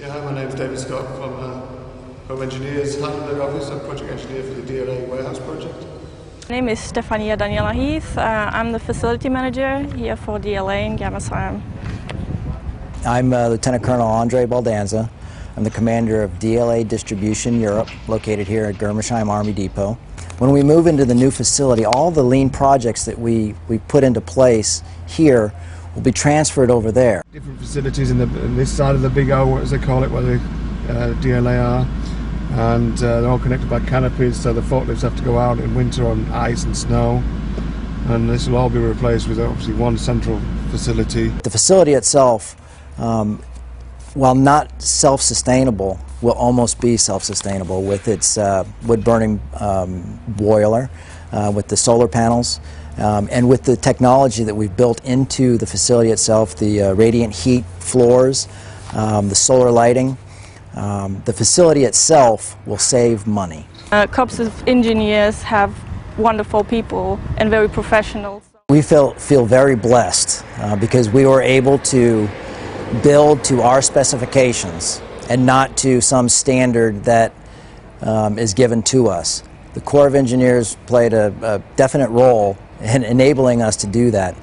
Yeah, hi, my name's David Scott from uh, Home Engineers, Heidelberg office. I'm project engineer for the DLA warehouse project. My name is Stefania Daniela Heath. Uh, I'm the facility manager here for DLA in Germersheim. I'm uh, Lieutenant Colonel Andre Baldanza. I'm the commander of DLA Distribution Europe, located here at Germersheim Army Depot. When we move into the new facility, all the lean projects that we, we put into place here will be transferred over there. Different facilities in, the, in this side of the big O, as they call it, where the uh, DLA are. And uh, they're all connected by canopies, so the forklifts have to go out in winter on ice and snow. And this will all be replaced with obviously one central facility. The facility itself, um, while not self-sustainable, will almost be self-sustainable with its uh, wood-burning um, boiler, uh, with the solar panels, um, and with the technology that we've built into the facility itself, the uh, radiant heat floors, um, the solar lighting. Um, the facility itself will save money. Uh, corps of engineers have wonderful people and very professional. We feel, feel very blessed uh, because we were able to build to our specifications and not to some standard that um, is given to us. The Corps of Engineers played a, a definite role in enabling us to do that.